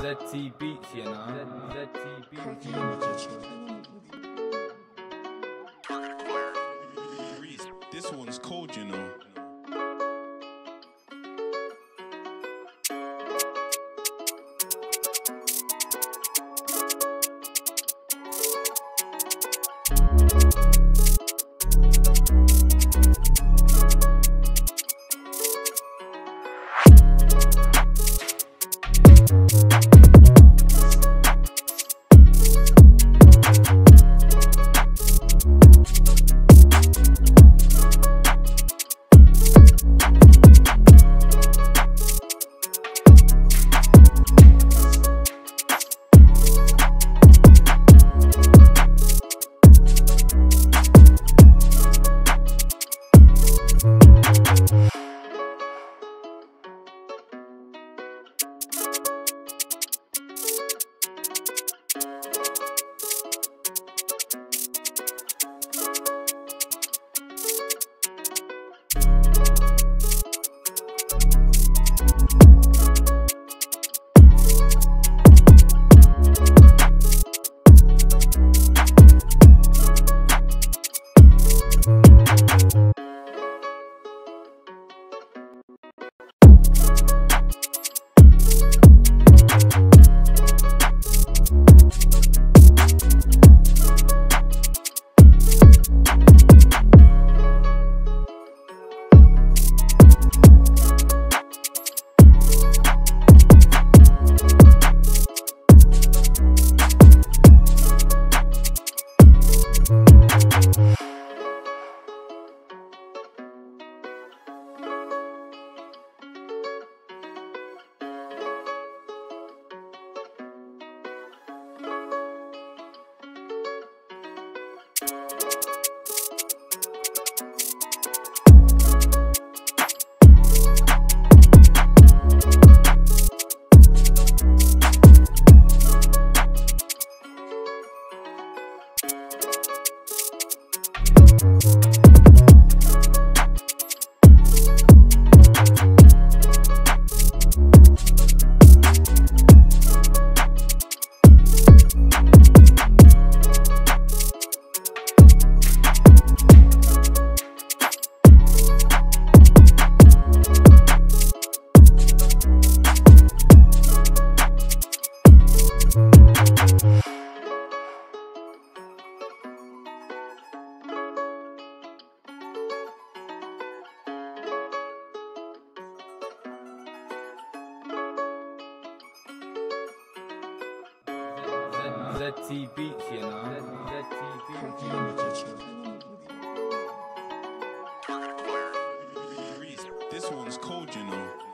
ZT Beats, you know. ZT Beats. This one's cold, you know. ZT Beats, you know. ZT Beats. This one's cold, you know.